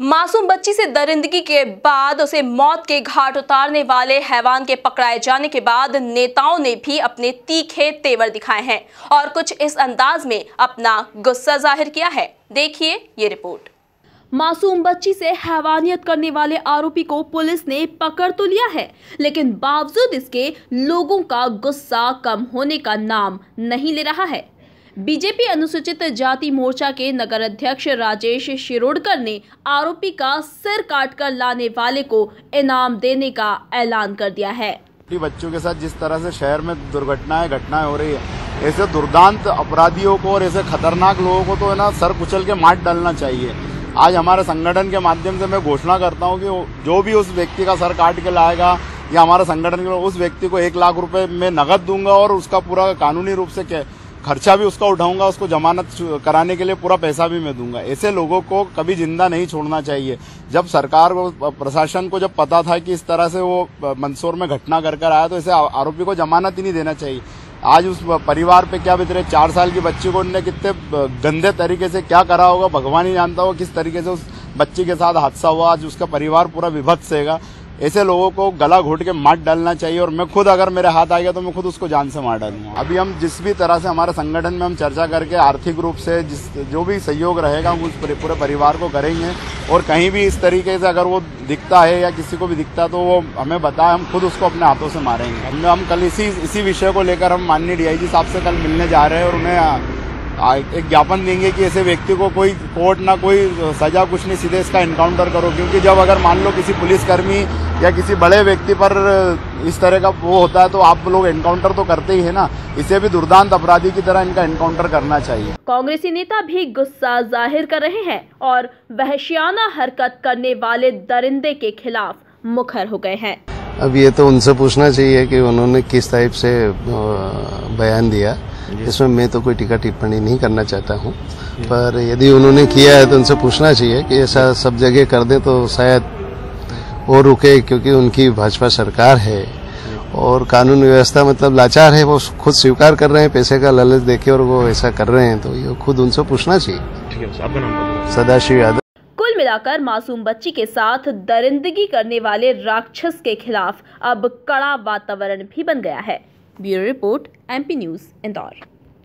मासूम बच्ची से दरिंदगी के बाद उसे मौत के घाट उतारने वाले हैवान के पकड़ाए जाने के बाद नेताओं ने भी अपने तीखे तेवर दिखाए हैं और कुछ इस अंदाज में अपना गुस्सा ज़ाहिर किया है। देखिए ये रिपोर्ट। मासूम बच्ची से हैवानियत करने वाले आरोपी को पुलिस ने पकड़ तो लिया है, लेकिन बावजूद इसके लोगों का गुस्सा कम होने का नाम नहीं ले रहा है। बीजेपी अनुसूचित जाति मोर्चा के नगर अध्यक्ष राजेश शिरोडकर ने आरोपी का सिर काटकर लाने वाले को इनाम देने का ऐलान कर दिया है। बच्चों के साथ जिस तरह से शहर में दुर्घटनाएँ, घटनाएँ हो रही है, ऐसे दुर्दांत अपराधियों को और ऐसे खतरनाक लोगों को तो है ना सर कुचल के मार डालना चाहिए। आज हमारे संगठन के माध्यम से मैं घोषणा करता हूँ कि जो भी उस व्यक्ति का सर काट के लाएगा या हमारे संगठन के उस व्यक्ति को एक लाख रुपए में नगद दूँगा और उसका पूरा कानूनी रूप से खर्चा भी उसका उठाऊँगा, उसको जमानत कराने के लिए पूरा पैसा भी मैं दूँगा। ऐसे लोगों को कभी ज़िंदा नहीं छोड़ना चाहिए। जब सरकार को प्रशासन को जब पता था कि इस तरह से वो मंदसौर में घटना कर कर आया तो ऐसे आरोपी को जमानत ही नहीं देना चाहिए। आज उस परिवार पे क्या बितरे, चार साल की बच्ची को उनने कितने गंदे तरीके से क्या करा होगा, भगवान ही जानता होगा किस तरीके से उस बच्ची के साथ हादसा हुआ, आज उसका परिवार पूरा विभत्स है ऐसे लोगों को गला घोट के मार डालना चाहिए और मैं खुद अगर मेरे हाथ आ गया तो मैं खुद उसको जान से मार डालूँगा। अभी हम जिस भी तरह से हमारे संगठन में हम चर्चा करके आर्थिक रूप से जिस जो भी सहयोग रहेगा, हम उस पूरे परिवार को करेंगे और कहीं भी इस तरीके से अगर वो दिखता है या किसी को भी दिखता है तो वो हमें बताए, हम खुद उसको अपने हाथों से मारेंगे। हम कल इसी इसी विषय को लेकर हम माननीय डीआईजी साहब से कल मिलने जा रहे हैं और उन्हें एक ज्ञापन देंगे कि ऐसे व्यक्ति को कोई कोर्ट ना कोई सजा कुछ नहीं सीधे इसका इनकाउंटर करो। क्योंकि जब अगर मान लो किसी पुलिसकर्मी या किसी बड़े व्यक्ति पर इस तरह का वो होता है तो आप लोग एनकाउंटर तो करते ही है ना। इसे भी दुर्दांत अपराधी की तरह इनका एनकाउंटर करना चाहिए। कांग्रेसी नेता भी गुस्सा ज़ाहिर कर रहे हैं और वहशियाना हरकत करने वाले दरिंदे के खिलाफ मुखर हो गए हैं। अब ये तो उनसे पूछना चाहिए कि उन्होंने किस टाइप से बयान दिया। इसमें मैं तो कोई टीका टिप्पणी नहीं करना चाहता हूँ। पर यदि उन्होंने किया है तो उनसे पूछना चाहिए कि ऐसा सब जगह कर दें तो शायद वो रुके क्योंकि उनकी भाजपा सरकार है। और कानून व्यवस्था मतलब लाचार है वो खुद स्वीकार कर रहे हैं पैसे का लालच देके और वो ऐसा कर रहे हैं तो ये खुद उनसे पूछना चाहिए। सदाशिव यादव। कुल मिलाकर मासूम बच्ची के साथ दरिंदगी करने वाले राक्षस के खिलाफ अब कड़ा वातावरण भी बन गया है। Bureau Report, MP News, in Dar.